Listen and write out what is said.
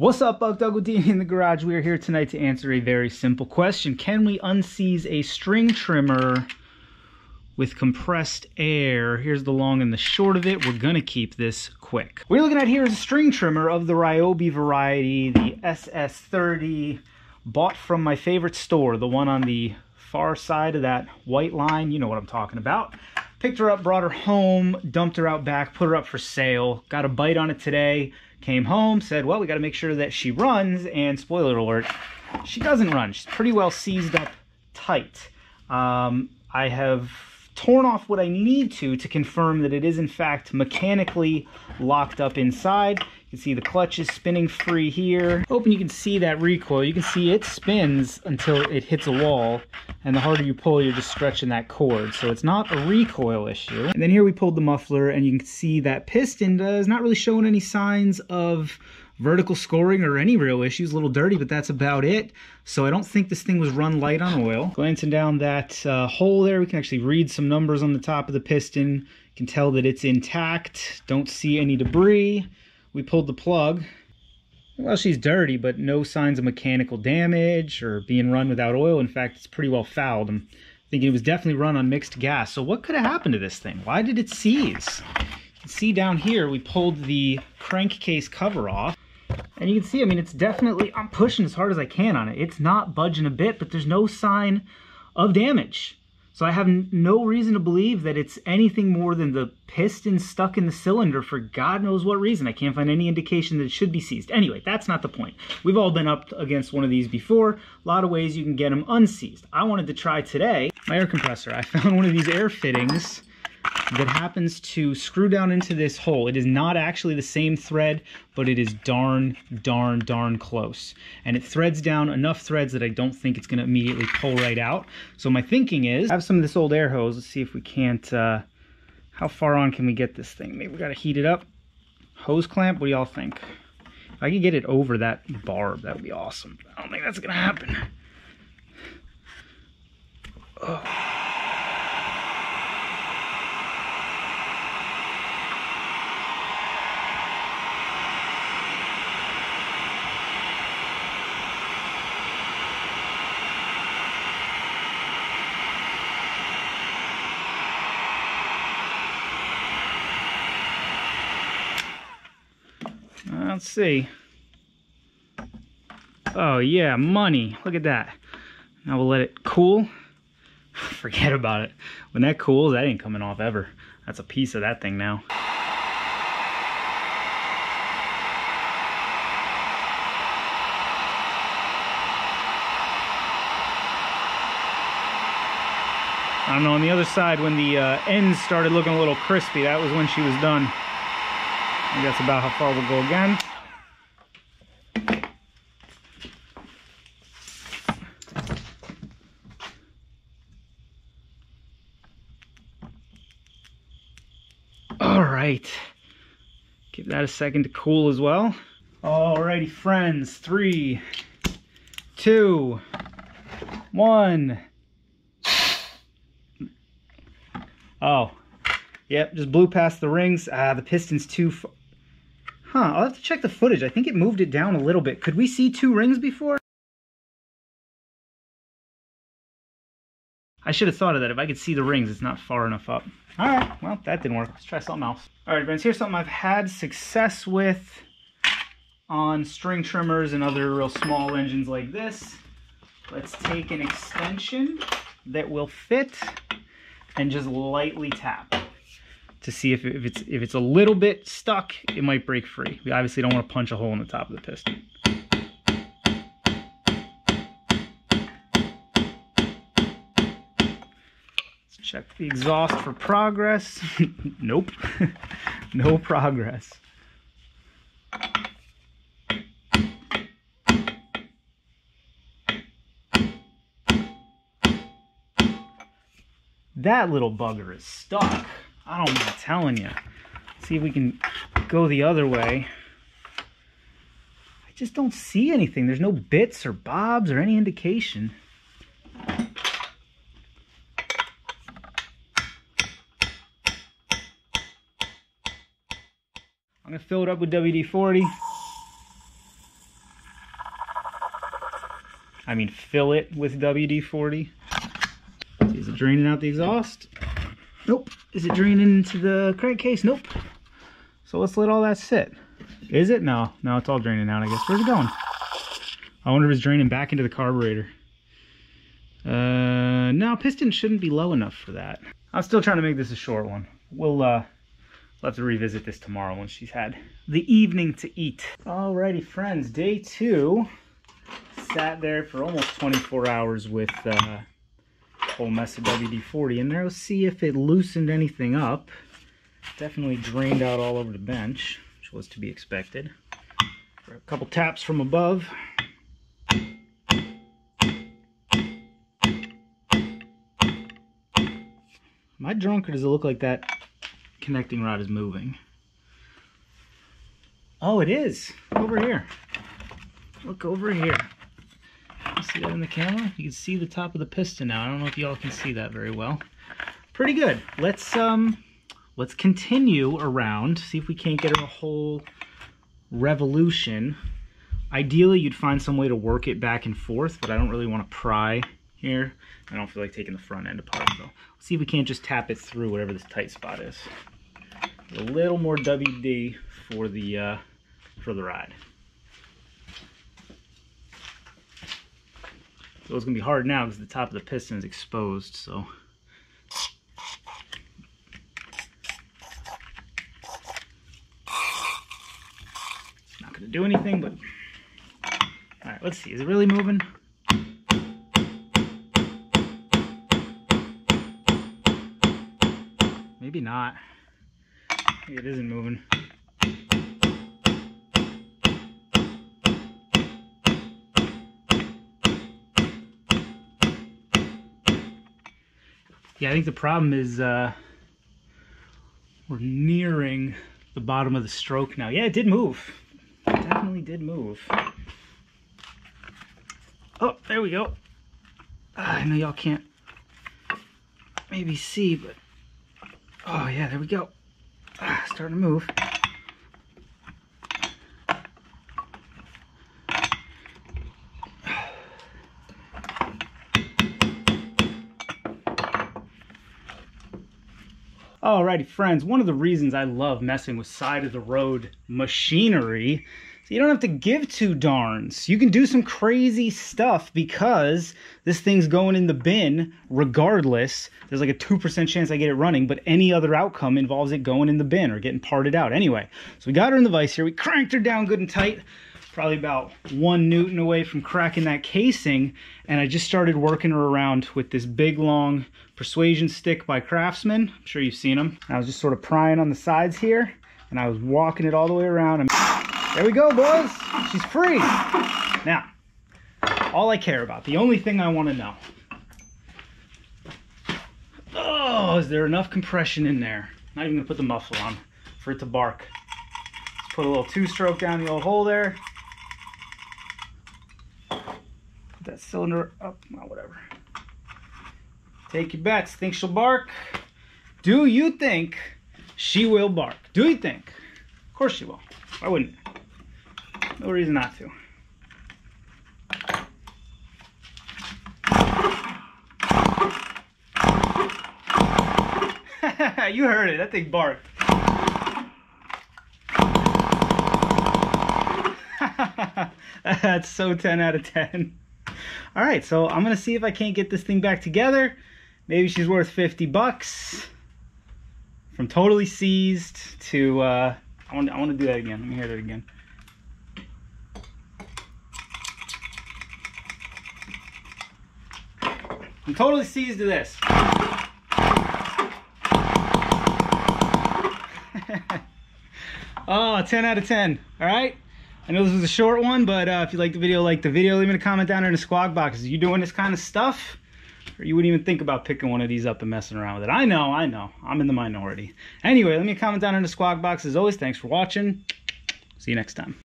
What's up, Buck Doug with D&E the garage? We are here tonight to answer a very simple question. Can we unseize a string trimmer with compressed air? Here's the long and the short of it. We're gonna keep this quick. What you're looking at here is a string trimmer of the Ryobi variety, the SS30, bought from my favorite store, the one on the far side of that white line. You know what I'm talking about. Picked her up, brought her home, dumped her out back, put her up for sale. Got a bite on it today. Came home, said, well, we got to make sure that she runs. And spoiler alert, she doesn't run. She's pretty well seized up tight. Um, I have torn off what I need to to confirm that it is in fact mechanically locked up inside. You can see the clutch is spinning free here. Hoping you can see that recoil. You can see it spins until it hits a wall, and the harder you pull, you're just stretching that cord. So it's not a recoil issue. And then here we pulled the muffler, and you can see that piston is not really showing any signs of vertical scoring or any real issues. A little dirty, but that's about it. So I don't think this thing was run light on oil. Glancing down that uh, hole there, we can actually read some numbers on the top of the piston. You can tell that it's intact. Don't see any debris we pulled the plug. Well, she's dirty, but no signs of mechanical damage or being run without oil. In fact, it's pretty well fouled. I'm thinking it was definitely run on mixed gas. So what could have happened to this thing? Why did it seize? You can see down here, we pulled the crankcase cover off. And you can see, I mean, it's definitely, I'm pushing as hard as I can on it. It's not budging a bit, but there's no sign of damage. So I have no reason to believe that it's anything more than the piston stuck in the cylinder for God knows what reason. I can't find any indication that it should be seized. Anyway, that's not the point. We've all been up against one of these before. A lot of ways you can get them unseized. I wanted to try today my air compressor. I found one of these air fittings that happens to screw down into this hole. It is not actually the same thread, but it is darn, darn, darn close. And it threads down enough threads that I don't think it's gonna immediately pull right out. So my thinking is, I have some of this old air hose. Let's see if we can't, uh, how far on can we get this thing? Maybe we gotta heat it up. Hose clamp, what do y'all think? If I could get it over that barb, that would be awesome. I don't think that's gonna happen. Oh. Let's see. Oh yeah, money. Look at that. Now we'll let it cool. Forget about it. When that cools, that ain't coming off ever. That's a piece of that thing now. I don't know, on the other side, when the uh, ends started looking a little crispy, that was when she was done. Think that's about how far we'll go again. All right. Give that a second to cool as well. Alrighty, friends. Three, two, one. Oh, yep, just blew past the rings. Ah, the piston's too Huh, I'll have to check the footage. I think it moved it down a little bit. Could we see two rings before? I should have thought of that. If I could see the rings, it's not far enough up. All right, well, that didn't work. Let's try something else. All right, friends, here's something I've had success with on string trimmers and other real small engines like this. Let's take an extension that will fit and just lightly tap to see if, if it's if it's a little bit stuck, it might break free. We obviously don't want to punch a hole in the top of the piston. Let's check the exhaust for progress. nope, no progress. That little bugger is stuck. I don't mind telling you. See if we can go the other way. I just don't see anything. There's no bits or bobs or any indication. I'm to fill it up with WD-40. I mean fill it with WD-40. Is it draining out the exhaust? Is it draining into the crankcase? Nope. So let's let all that sit. Is it? No. No, it's all draining out, I guess. Where's it going? I wonder if it's draining back into the carburetor. Uh, no, piston shouldn't be low enough for that. I'm still trying to make this a short one. We'll, uh, we'll have to revisit this tomorrow when she's had the evening to eat. Alrighty, friends. Day two. Sat there for almost 24 hours with, uh, whole mess of WD-40 in there. Let's see if it loosened anything up. Definitely drained out all over the bench, which was to be expected. For a couple taps from above. I drunk or does it look like that connecting rod is moving? Oh, it is. Over here. Look over here. See that in the camera? You can see the top of the piston now. I don't know if y'all can see that very well. Pretty good. Let's um let's continue around, see if we can't get a whole revolution. Ideally, you'd find some way to work it back and forth, but I don't really want to pry here. I don't feel like taking the front end apart, though. Let's see if we can't just tap it through whatever this tight spot is. A little more WD for the uh, for the ride. So it's gonna be hard now because the top of the piston is exposed, so. It's Not gonna do anything, but. All right, let's see, is it really moving? Maybe not. It isn't moving. Yeah, I think the problem is uh, we're nearing the bottom of the stroke now. Yeah, it did move. It definitely did move. Oh, there we go. Ah, I know y'all can't maybe see, but oh yeah, there we go. Ah, starting to move. Alrighty, friends, one of the reasons I love messing with side of the road machinery is you don't have to give two darns. You can do some crazy stuff because this thing's going in the bin regardless. There's like a 2% chance I get it running, but any other outcome involves it going in the bin or getting parted out. Anyway, so we got her in the vise here. We cranked her down good and tight probably about one newton away from cracking that casing and I just started working her around with this big long persuasion stick by Craftsman. I'm sure you've seen them. I was just sort of prying on the sides here and I was walking it all the way around. And there we go, boys. She's free. Now, all I care about, the only thing I want to know. Oh, is there enough compression in there? Not even gonna put the muffler on for it to bark. Let's put a little two-stroke down the old hole there. Put that cylinder up, well, whatever. Take your bets. Think she'll bark? Do you think she will bark? Do you think? Of course she will. Why wouldn't? No reason not to. you heard it. That thing barked. That's so 10 out of 10. All right, so I'm going to see if I can't get this thing back together. Maybe she's worth 50 bucks. From totally seized to, uh, I want, I want to do that again. Let me hear that again. I'm totally seized to this. oh, 10 out of 10. All right. I know this was a short one, but uh, if you like the video, like the video, leave me a comment down in the squawk box. Are you doing this kind of stuff? Or you wouldn't even think about picking one of these up and messing around with it. I know, I know. I'm in the minority. Anyway, let me comment down in the squawk box. As always, thanks for watching. See you next time.